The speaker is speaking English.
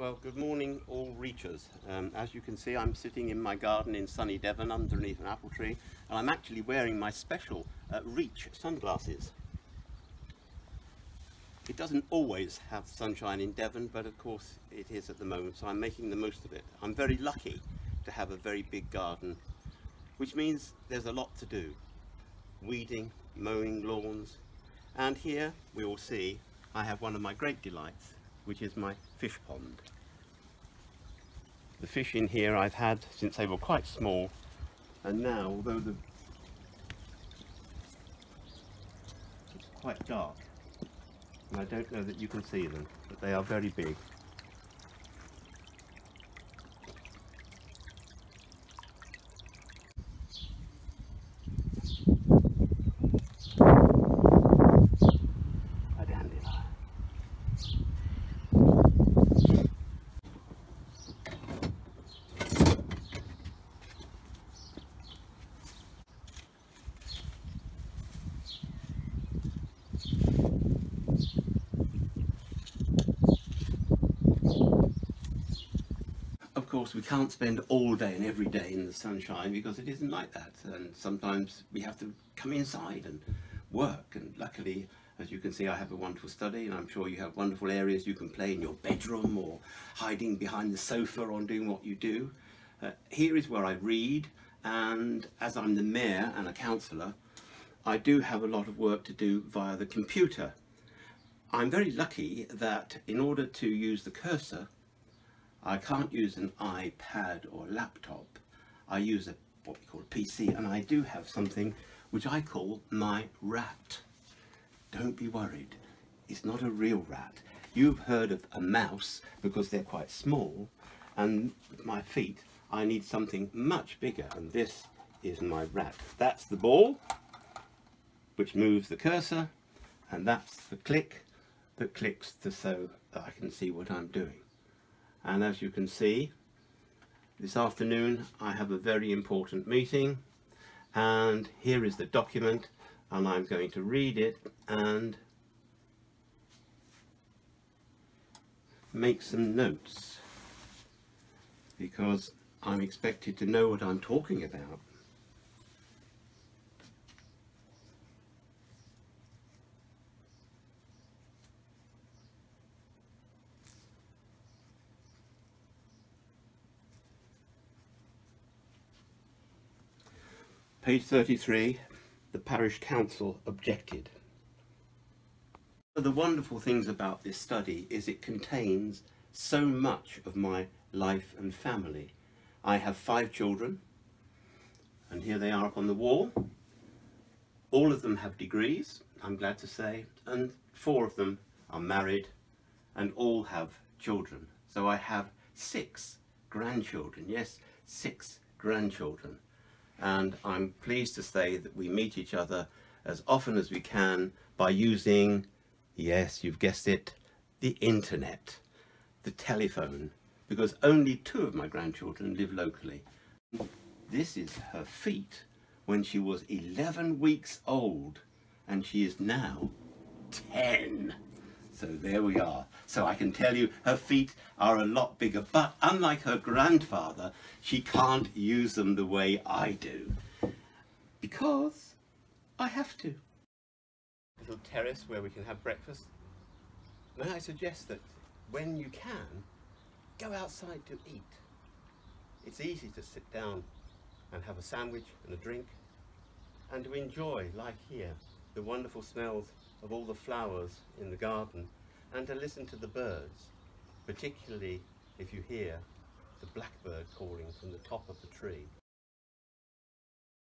Well, good morning, all reachers. Um, as you can see, I'm sitting in my garden in sunny Devon underneath an apple tree, and I'm actually wearing my special uh, Reach sunglasses. It doesn't always have sunshine in Devon, but of course it is at the moment, so I'm making the most of it. I'm very lucky to have a very big garden, which means there's a lot to do. Weeding, mowing lawns, and here we will see I have one of my great delights, which is my fish pond. The fish in here I've had since they were quite small and now although the it's quite dark and I don't know that you can see them but they are very big Of course, we can't spend all day and every day in the sunshine because it isn't like that. And sometimes we have to come inside and work. And luckily, as you can see, I have a wonderful study, and I'm sure you have wonderful areas you can play in your bedroom or hiding behind the sofa or doing what you do. Uh, here is where I read, and as I'm the mayor and a councillor, I do have a lot of work to do via the computer. I'm very lucky that in order to use the cursor, I can't use an iPad or laptop. I use a what we call a PC and I do have something which I call my rat. Don't be worried. It's not a real rat. You've heard of a mouse because they're quite small and my feet I need something much bigger and this is my rat. That's the ball which moves the cursor and that's the click that clicks to so that I can see what I'm doing and as you can see this afternoon I have a very important meeting. And here is the document and I'm going to read it and make some notes. Because I'm expected to know what I'm talking about Page 33, the parish council objected. The wonderful things about this study is it contains so much of my life and family. I have five children, and here they are up on the wall. All of them have degrees, I'm glad to say, and four of them are married, and all have children. So I have six grandchildren, yes, six grandchildren and I'm pleased to say that we meet each other as often as we can by using, yes, you've guessed it, the internet, the telephone, because only two of my grandchildren live locally. This is her feet when she was 11 weeks old and she is now 10. So there we are. So I can tell you her feet are a lot bigger, but unlike her grandfather, she can't use them the way I do. Because I have to. Little terrace where we can have breakfast. May I suggest that when you can, go outside to eat. It's easy to sit down and have a sandwich and a drink and to enjoy, like here, the wonderful smells of all the flowers in the garden and to listen to the birds, particularly if you hear the blackbird calling from the top of the tree.